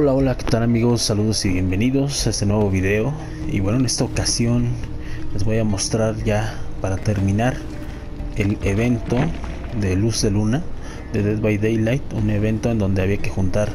Hola, hola, ¿qué tal amigos? Saludos y bienvenidos a este nuevo video. Y bueno, en esta ocasión les voy a mostrar ya para terminar el evento de Luz de Luna de Dead by Daylight, un evento en donde había que juntar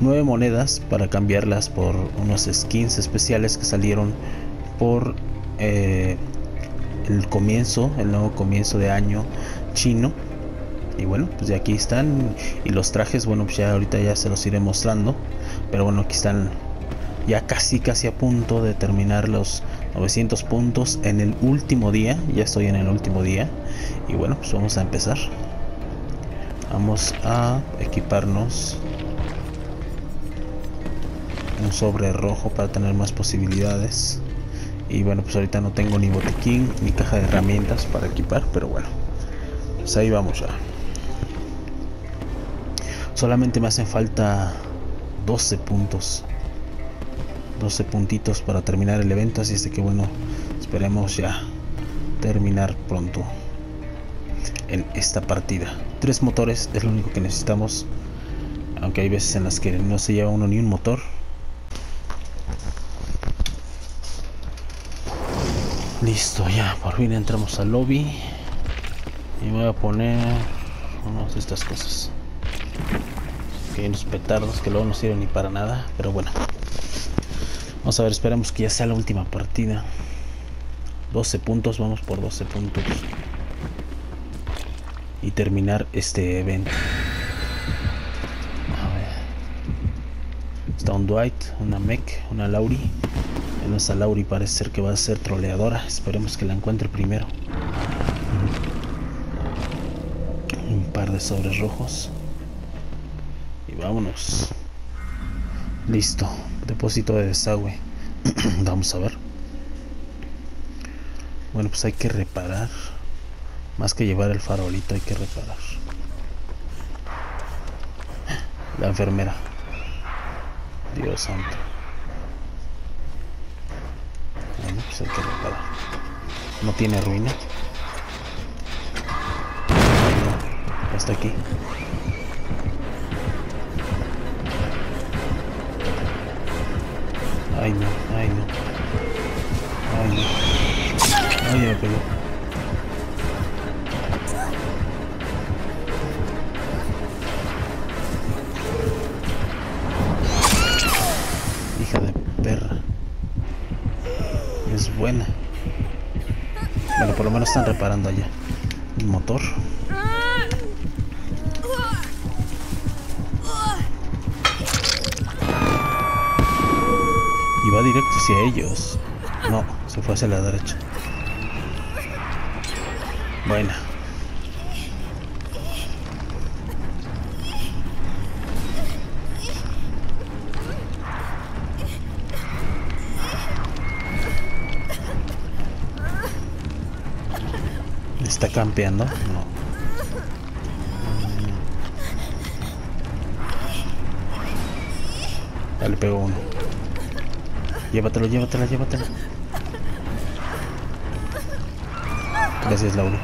nueve monedas para cambiarlas por unos skins especiales que salieron por eh, el comienzo, el nuevo comienzo de año chino. Y bueno, pues ya aquí están. Y los trajes, bueno, pues ya ahorita ya se los iré mostrando. Pero bueno, aquí están ya casi, casi a punto de terminar los 900 puntos en el último día. Ya estoy en el último día. Y bueno, pues vamos a empezar. Vamos a equiparnos un sobre rojo para tener más posibilidades. Y bueno, pues ahorita no tengo ni botiquín ni caja de herramientas para equipar, pero bueno, pues ahí vamos ya. Solamente me hacen falta 12 puntos. 12 puntitos para terminar el evento, así es que bueno, esperemos ya terminar pronto en esta partida. Tres motores es lo único que necesitamos, aunque hay veces en las que no se lleva uno ni un motor. Listo, ya, por fin entramos al lobby. Y voy a poner unas de estas cosas. Que petardos que luego no sirven ni para nada, pero bueno. Vamos a ver, esperemos que ya sea la última partida. 12 puntos, vamos por 12 puntos. Y terminar este evento. A ver. Está un Dwight, una Mech, una Lauri. En esa Lauri parece ser que va a ser troleadora. Esperemos que la encuentre primero. Un par de sobres rojos. Vámonos. Listo. Depósito de desagüe. Vamos a ver. Bueno, pues hay que reparar. Más que llevar el farolito, hay que reparar. La enfermera. Dios santo. Bueno, pues hay que reparar. No tiene ruina. Hasta aquí. Ay no, ay no. Ay no. Ay, me pegó. Hija de perra. Es buena. Bueno, por lo menos están reparando allá. El motor. Directo hacia ellos. No, se fue hacia la derecha. Buena. ¿Está campeando? No. Ya le pegó uno. Llévatelo, llévatelo, llévatelo. Gracias, Laura.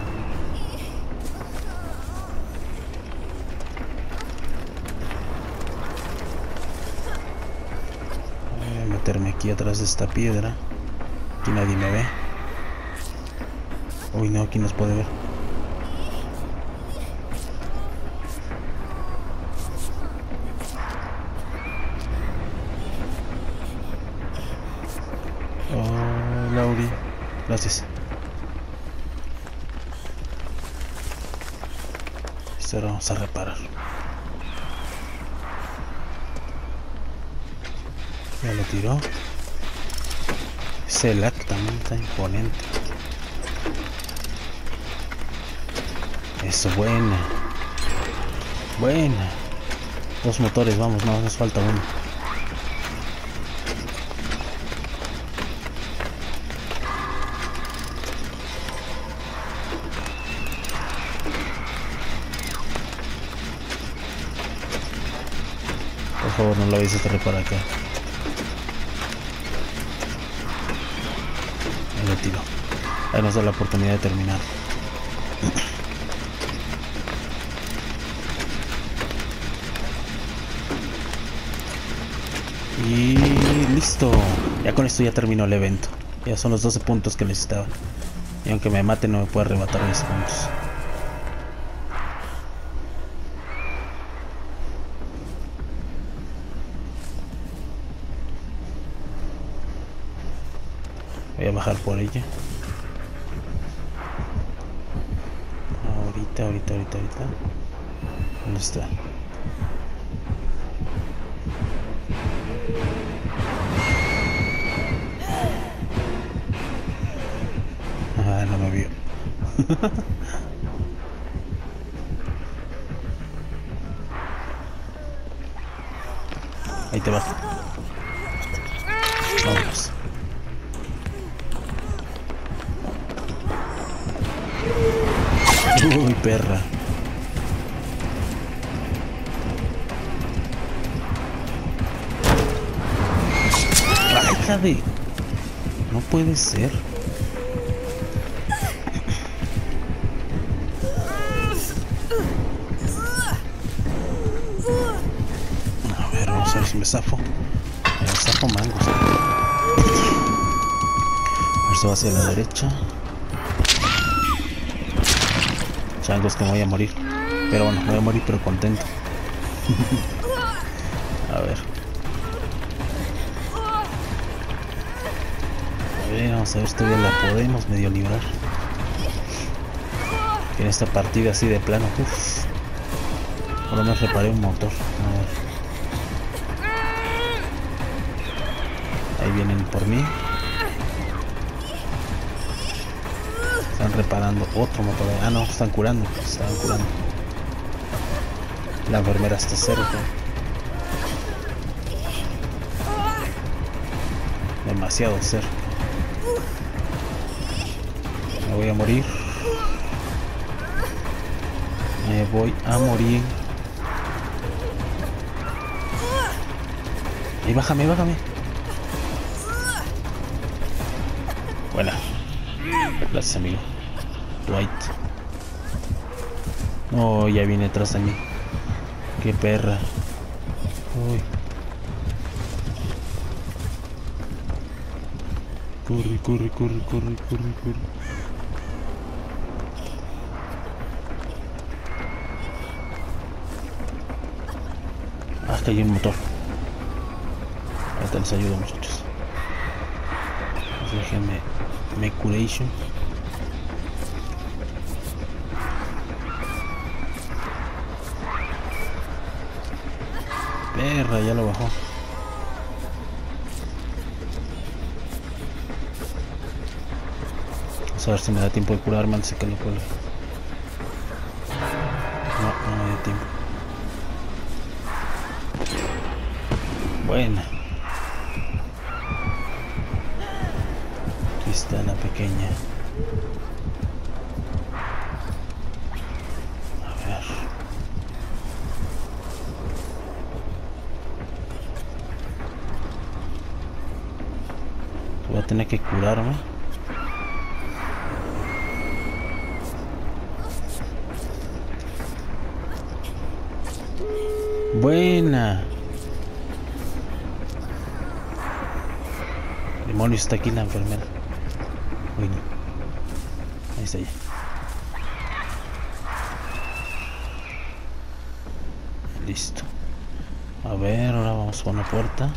Voy a meterme aquí atrás de esta piedra. Aquí nadie me ve. Uy, no, aquí nos puede ver. Oh, Lauri. Gracias. Esto lo vamos a reparar. Ya lo tiró. Ese lag también está imponente. Eso, buena. Buena. Dos motores, vamos, no nos falta uno. No lo vayas a acá. Ahí lo tiro. Ahí nos da la oportunidad de terminar. Y listo. Ya con esto ya terminó el evento. Ya son los 12 puntos que necesitaba. Y aunque me mate no me puede arrebatar mis puntos. Voy a bajar por ella. Ahorita, ahorita, ahorita, ahorita. ¿Dónde está? Ah, no me vio. Ahí te va. Uy, perra. Baja de... No puede ser. A ver, vamos a ver si me zafo. Me zafo mangos. A va hacia la derecha. Changos que me voy a morir. Pero bueno, me voy a morir pero contento. a ver. Vamos a ver si todavía la podemos medio librar. En esta partida así de plano, uff. Por lo menos reparé un motor. A ver. Ahí vienen por mí. Reparando otro motor. Ah, no, están curando. Están curando. La enfermera está cerca. Demasiado cerca. Me voy a morir. Me voy a morir. Y bájame, bájame. Buena. Gracias, amigo. White. Oh, ya viene atrás de mí. Qué perra. Uy. Corre, corre, corre, corre, corre, corre. Ah, ahí un motor. Ahorita les ayudo, muchachos. Déjenme me curation. Perra, ya lo bajó. Vamos a ver si me da tiempo de curarme antes de que lo cuelgue. No, no me dio tiempo. Buena. Aquí está la pequeña. A tener que curarme. Buena. Demonios, está aquí la enfermera. Bueno. Ahí está ya. Listo. A ver, ahora vamos por una puerta.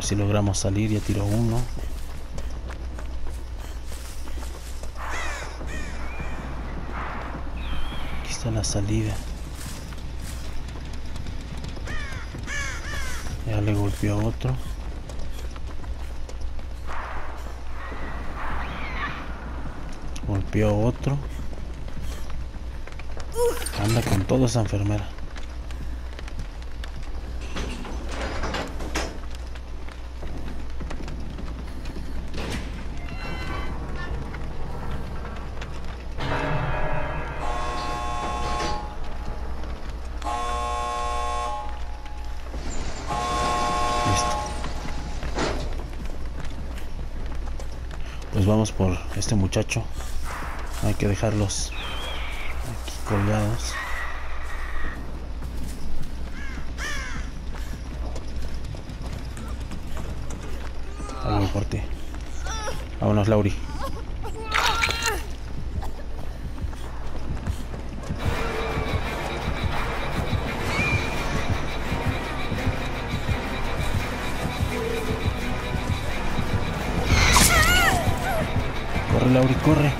Si logramos salir. Ya tiro uno. Aquí está la salida. Ya le golpeó a otro. Golpeó a otro. Anda con todo esa enfermera. Pues vamos por este muchacho. Hay que dejarlos aquí colgados. Algo por ti. Vámonos, Lauri. Lauri, corre.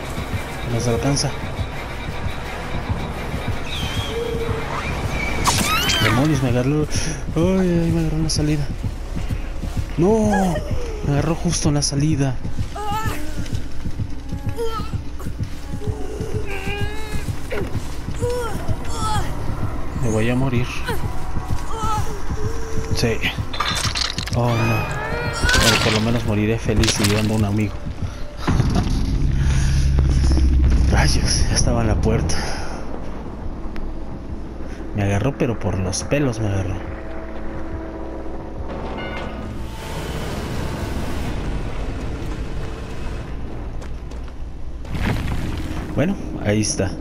Nos alcanza. Demonios, me agarró. Ay, ay, me agarró en salida. No, me agarró justo en la salida. Me voy a morir. Sí. Oh no. Pero por lo menos moriré feliz y llevando a un amigo. Ya estaba en la puerta. Me agarró, pero por los pelos me agarró. Bueno, ahí está.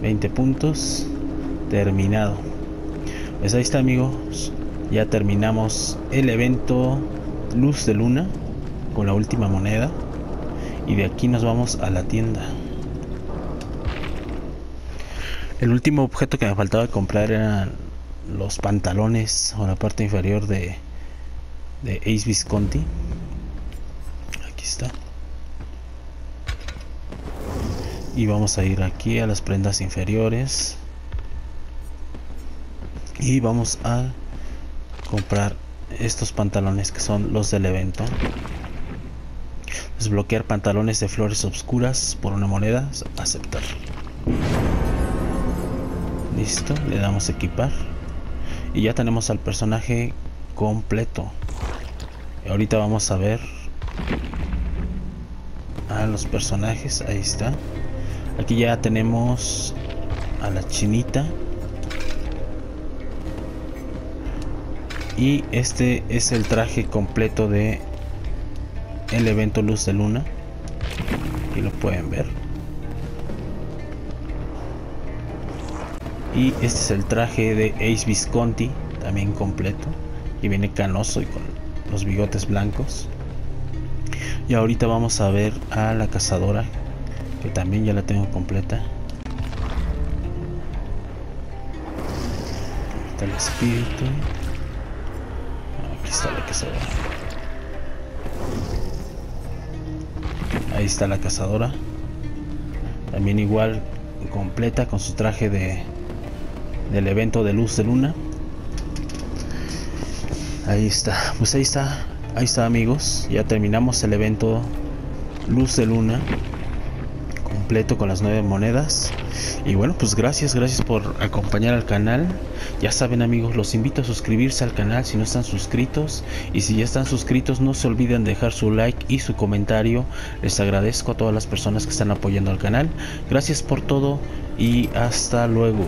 20 puntos. Terminado. Pues ahí está amigos. Ya terminamos el evento Luz de Luna con la última moneda. Y de aquí nos vamos a la tienda. El último objeto que me faltaba comprar eran los pantalones o la parte inferior de, Ace Visconti. Aquí está. Y vamos a ir aquí a las prendas inferiores. Y vamos a comprar estos pantalones que son los del evento. Desbloquear pantalones de flores oscuras por una moneda. Aceptar. Listo, le damos equipar. Y ya tenemos al personaje completo. Ahorita vamos a ver a los personajes. Ahí está. Aquí ya tenemos a la chinita. Y este es el traje completo de el evento Luz de Luna. Aquí lo pueden ver. Y este es el traje de Ace Visconti, también completo. Y viene canoso y con los bigotes blancos. Y ahorita vamos a ver a la cazadora, que también ya la tengo completa. Está el espíritu. Aquí está la cazadora. Ahí está la cazadora. También igual completa con su traje de del evento de luz de luna. Ahí está pues ahí está ahí está amigos. Ya terminamos el evento luz de luna completo con las nueve monedas. Y bueno pues gracias gracias por acompañar al canal. Ya saben amigos los invito a suscribirse al canal si no están suscritos. Y si ya están suscritos no se olviden dejar su like y su comentario. Les agradezco a todas las personas que están apoyando al canal. Gracias por todo y hasta luego